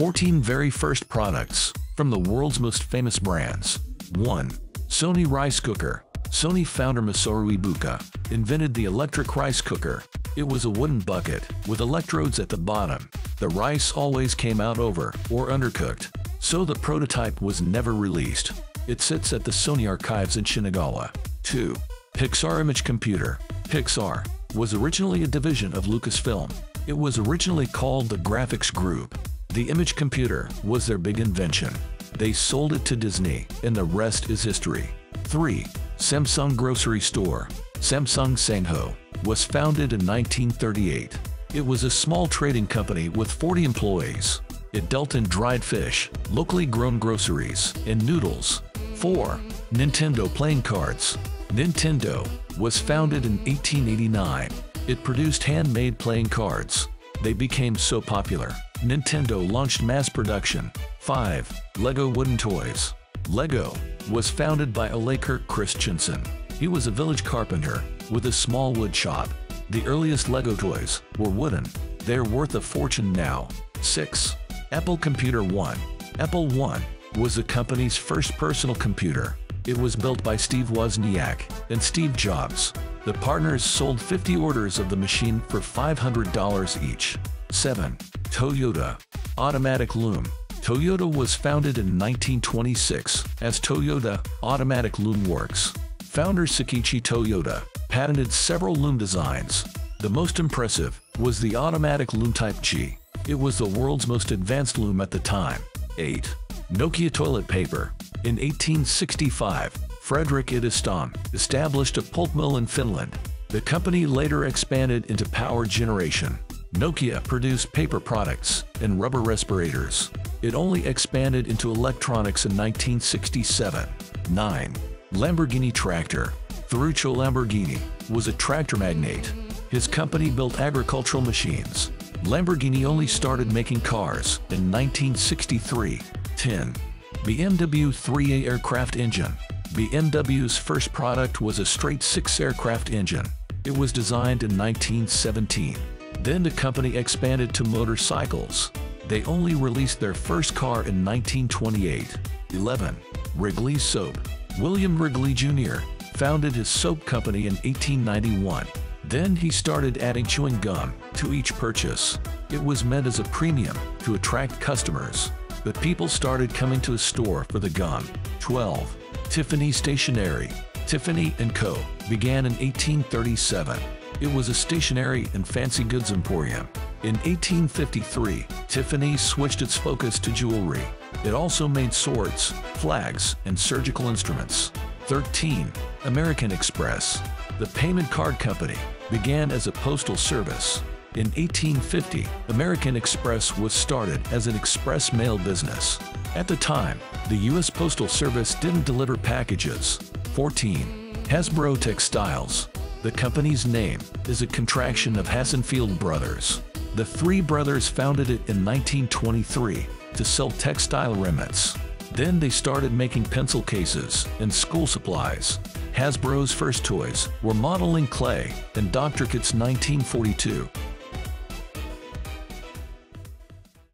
14 very first products from the world's most famous brands. 1. Sony Rice Cooker. Sony founder Masaru Ibuka invented the electric rice cooker. It was a wooden bucket with electrodes at the bottom. The rice always came out over or undercooked, so the prototype was never released. It sits at the Sony archives in Shinagawa. 2. Pixar Image Computer. Pixar was originally a division of Lucasfilm. It was originally called the Graphics Group. The image computer was their big invention. They sold it to Disney, and the rest is history. 3. Samsung Grocery Store. Samsung Sanghoe was founded in 1938. It was a small trading company with 40 employees. It dealt in dried fish, locally grown groceries, and noodles. 4. Nintendo Playing Cards. Nintendo was founded in 1889. It produced handmade playing cards. They became so popular, Nintendo launched mass production. 5. Lego Wooden Toys. Lego was founded by Ole Kirk Christensen. He was a village carpenter with a small wood shop. The earliest Lego toys were wooden. They're worth a fortune now. 6. Apple Computer 1. Apple 1 was the company's first personal computer. It was built by Steve Wozniak and Steve Jobs. The partners sold 50 orders of the machine for $500 each. 7. Toyota Automatic Loom Toyota was founded in 1926 as Toyota Automatic Loom Works. Founder Sakichi Toyota patented several loom designs. The most impressive was the automatic loom type G. It was the world's most advanced loom at the time. 8. Nokia toilet paper. In 1865, Frederick Idestam established a pulp mill in Finland. The company later expanded into power generation. Nokia produced paper products and rubber respirators. It only expanded into electronics in 1967. 9. Lamborghini Tractor Ferruccio Lamborghini was a tractor magnate. His company built agricultural machines. Lamborghini only started making cars in 1963. 10. BMW 3A aircraft engine. BMW's first product was a straight six aircraft engine. It was designed in 1917. Then the company expanded to motorcycles. They only released their first car in 1928. 11. Wrigley Soap. William Wrigley Jr. founded his soap company in 1891. Then he started adding chewing gum to each purchase. It was meant as a premium to attract customers, but people started coming to his store for the gum. 12. Tiffany Stationery. Tiffany & Co. began in 1837. It was a stationery and fancy goods emporium. In 1853, Tiffany switched its focus to jewelry. It also made swords, flags, and surgical instruments. 13. American Express. The payment card company began as a postal service. In 1850, American Express was started as an express mail business. At the time, the U.S. Postal Service didn't deliver packages. 14. Hasbro Textiles. The company's name is a contraction of Hassenfeld Brothers. The three brothers founded it in 1923 to sell textile remnants. Then they started making pencil cases and school supplies. Hasbro's first toys were modeling clay, and Dr. Kit's 1942